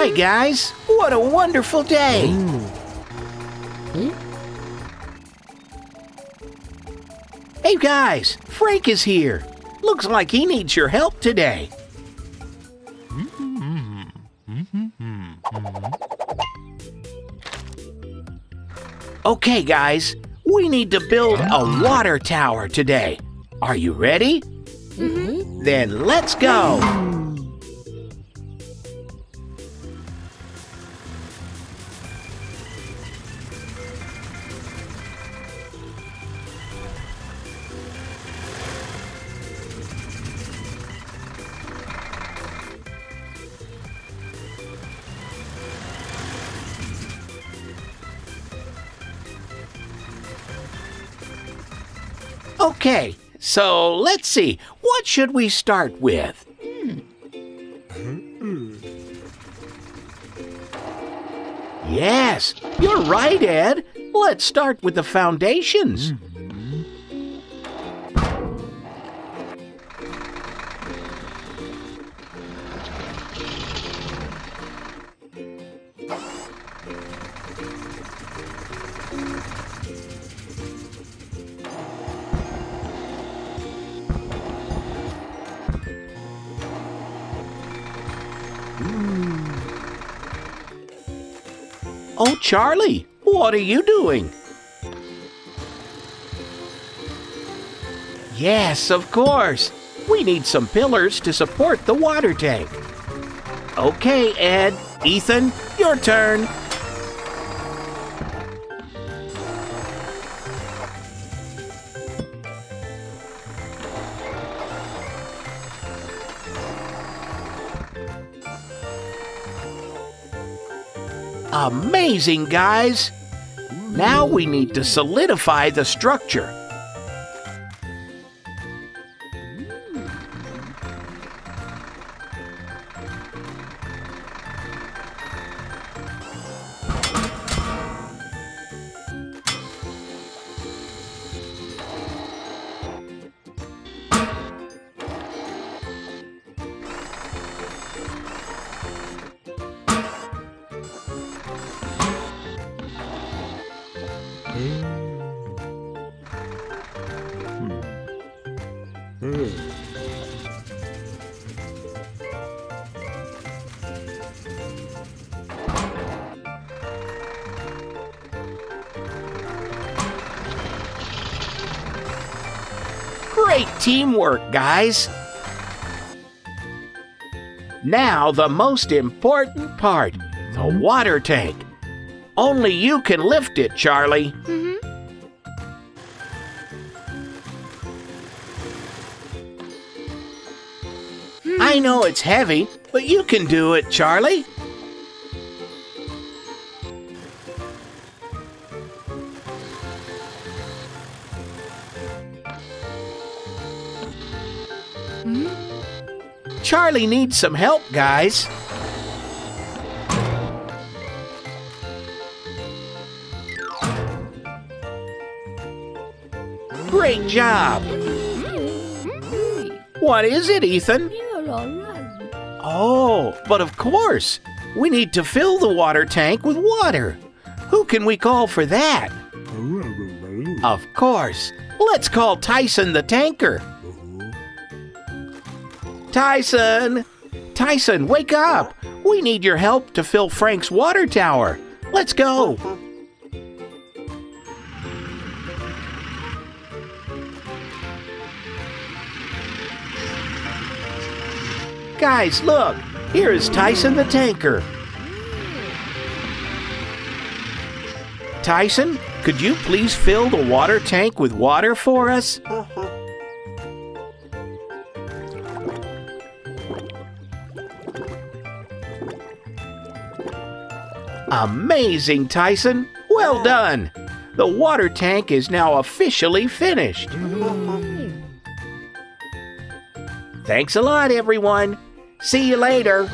Hi, guys. What a wonderful day. Hmm? Hey, guys. Franck is here. Looks like he needs your help today. Okay, guys. We need to build a water tower today. Are you ready? Mm-hmm. Then let's go. Okay, so let's see. What should we start with? Yes, you're right, Ed. Let's start with the foundations. Oh, Charlie, what are you doing? Yes, of course. We need some pillars to support the water tank. Okay, Ed, Ethan, your turn. Amazing, guys! Now we need to solidify the structure. Great teamwork, guys! Now, the most important part the water tank. Only you can lift it, Charlie. Mm-hmm. I know it's heavy, but you can do it, Charlie. Mm-hmm. Charlie needs some help, guys. Great job. What is it, Ethan? Oh, but of course. We need to fill the water tank with water. Who can we call for that? Of course. Let's call Tyson the tanker. Tyson! Tyson, wake up! We need your help to fill Franck's water tower. Let's go! Guys, look! Here is Tyson the tanker. Tyson, could you please fill the water tank with water for us? Amazing, Tyson! Well done! The water tank is now officially finished. Mm-hmm. Thanks a lot, everyone. See you later.